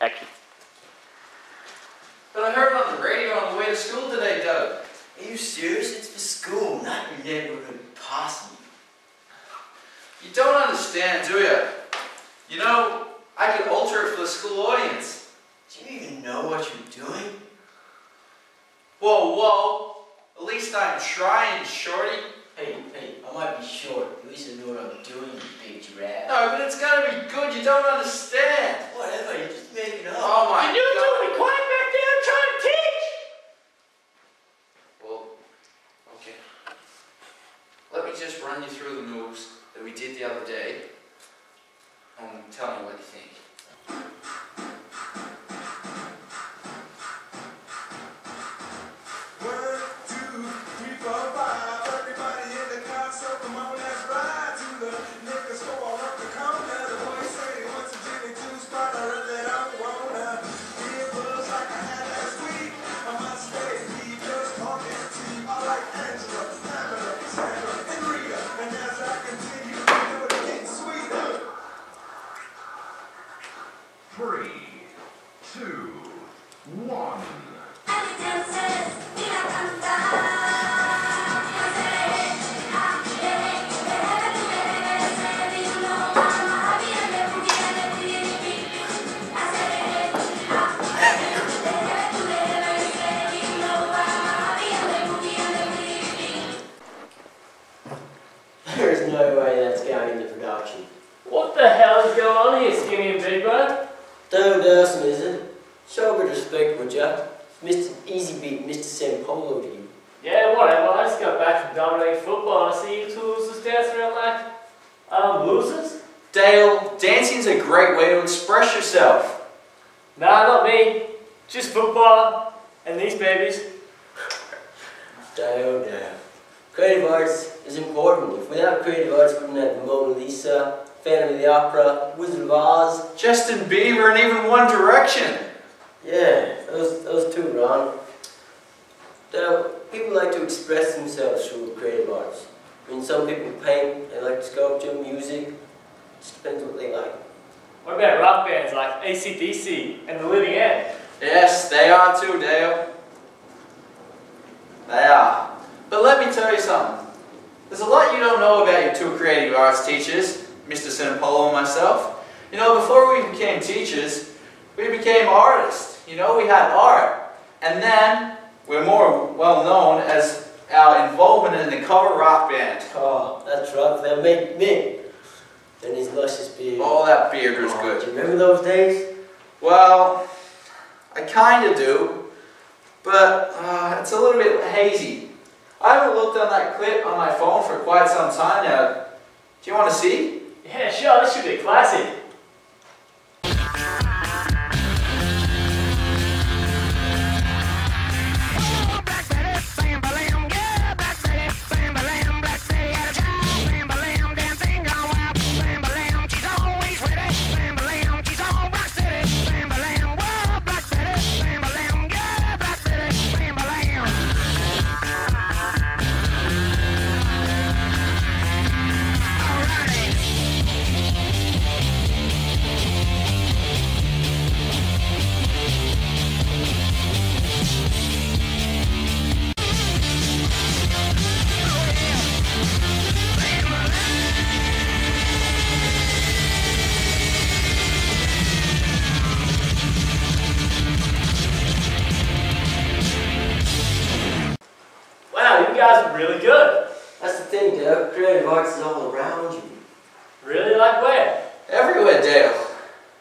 action. But I heard on the radio on the way to school today, Doug. Are you serious? It's for school, not your neighborhood posse. You don't understand, do you? You know, I could alter it for the school audience. Do you even know what you're doing? Whoa, whoa. At least I'm trying, Shorty. Hey, hey, I might be short. At least I know what I'm doing, you big giraffe. No, but it's gotta be good. You don't understand. Whatever, you're just making up. Oh my Can you god. two be quiet back there? I'm trying to teach! Well, okay. Let me just run you through the moves that we did the other day. And tell me what you think. There's no way that's going into production. What the hell is going on here, Skinny and Big Bud? Dale Dawson, is it? Show a bit of respect, would ya? Mr. Easy Beat, Mr. Sam Polo to you. Yeah, whatever. I just got back from dominating football and I see you two losers dancing around like, um, losers? Dale, dancing's a great way to express yourself. Nah, not me. Just football and these babies. Dale, Dale. Creative arts is important. If without creative arts, we wouldn't have the Mona Lisa, Phantom of the Opera, Wizard of Oz. Justin Bieber and even One Direction. Yeah, those, those two, Ron. Now, people like to express themselves through creative arts. I mean, some people paint, they like sculpture, music. It just depends what they like. What about rock bands like ACDC and The Living End? Yes, they are too, Dale. They are. But let me tell you something. There's a lot you don't know about your two creative arts teachers, Mr. Sinapolo and myself. You know, before we became teachers, we became artists. You know, we had art. And then we're more well known as our involvement in the cover rock band. Oh, that's rough. They'll make me. And his luscious beard. Oh, that beard was Oh, good. Do you remember those days? Well, I kind of do, but uh, it's a little bit hazy. I haven't looked on that clip on my phone for quite some time now. Do you want to see? Yeah, sure, this should be classic. All around you. Really like where? Everywhere, Dale.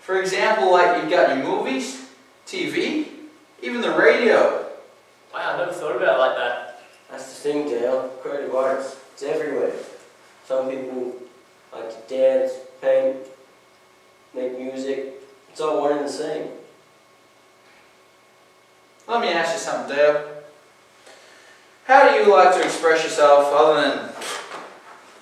For example, like you've got your movies, TV, even the radio. Wow, I never thought about it like that. That's the thing, Dale. Creative arts, it's everywhere. Some people like to dance, paint, make music. It's all one and the same. Let me ask you something, Dale. How do you like to express yourself other than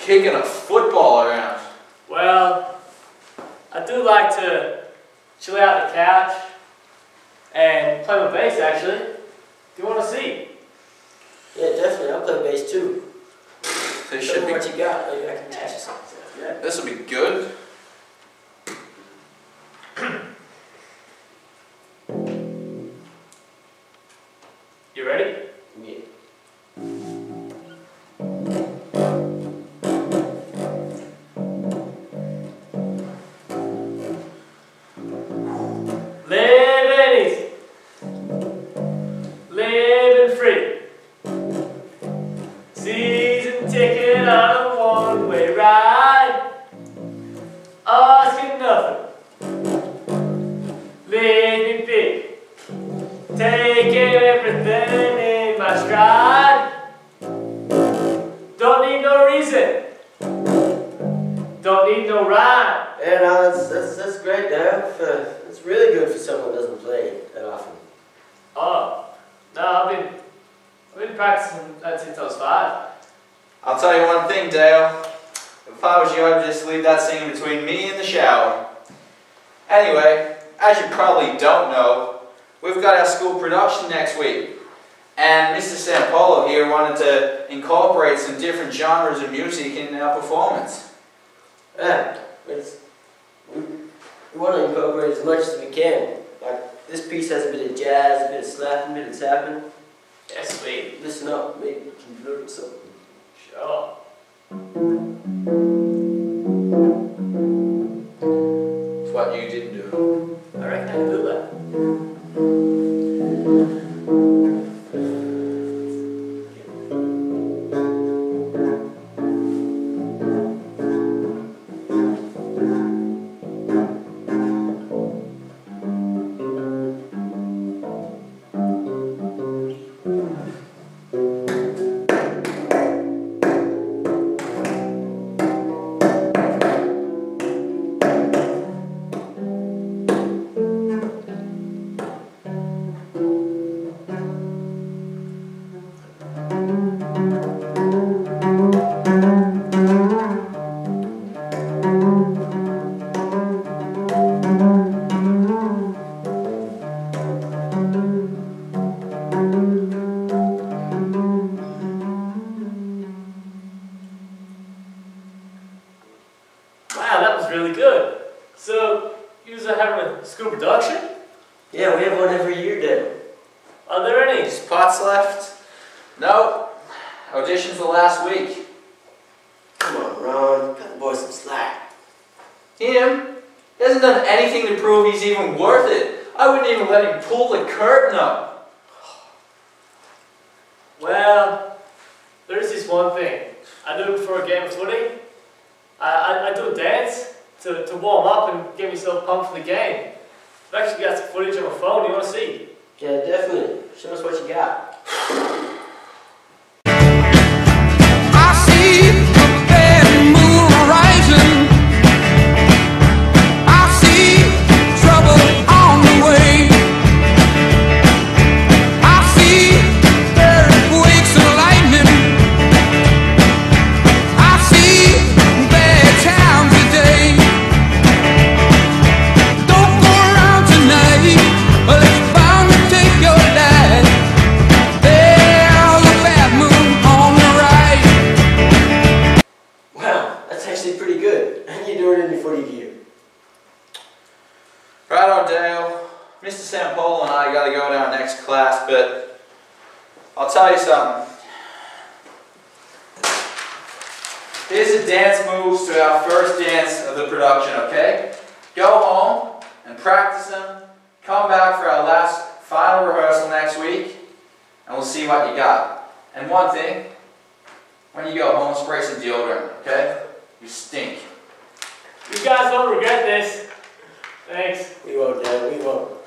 kicking a football around? Well, I do like to chill out on the couch and play my bass actually. Do you want to see? Yeah, definitely. I'll play bass too. This Show should me be. what you got. Maybe I can teach you something. Yeah. This will be good. Great, Dale. Uh, it's really good for someone who doesn't play that often. Oh, no, I've been, I've been practicing that since I was five. I'll tell you one thing, Dale. If I was you, I'd just leave that singing between me and the shower. Anyway, as you probably don't know, we've got our school production next week. And Mr. Sampolo here wanted to incorporate some different genres of music in our performance. Yeah, it's, we, we want to incorporate as much as we can. Like, this piece has a bit of jazz, a bit of slapping, a bit of tapping. Yeah, sweet. Listen up, maybe we can learn something. Sure. It's what you didn't do. I reckon I can do that. Wow, really good. So, you are having a school production? Yeah, we have one every year, Dale. Are there any? Spots left? No. Auditions the last week. Come on, Ron. Cut the boy some slack. Him? He hasn't done anything to prove he's even worth it. I wouldn't even let him pull the curtain up. Well, there's this one thing. I do it for a game of footy. I, I, I do a dance to, to warm up and get myself pumped for the game. I've actually got some footage on my phone. You want to see? Yeah, definitely. Show us what you got. Do in footy gear. Right on, Dale. Mr. Sampolo and I gotta go to our next class, but I'll tell you something. Here's the dance moves to our first dance of the production, okay? Go home and practice them. Come back for our last final rehearsal next week, and we'll see what you got. And one thing, when you go home, spray some deodorant, okay? You stink. You guys don't regret this. Thanks. We won't, Dale. We won't.